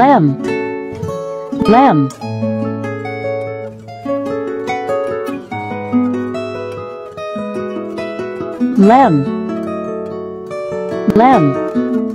lamb. Lamb. Lamb. Lamb.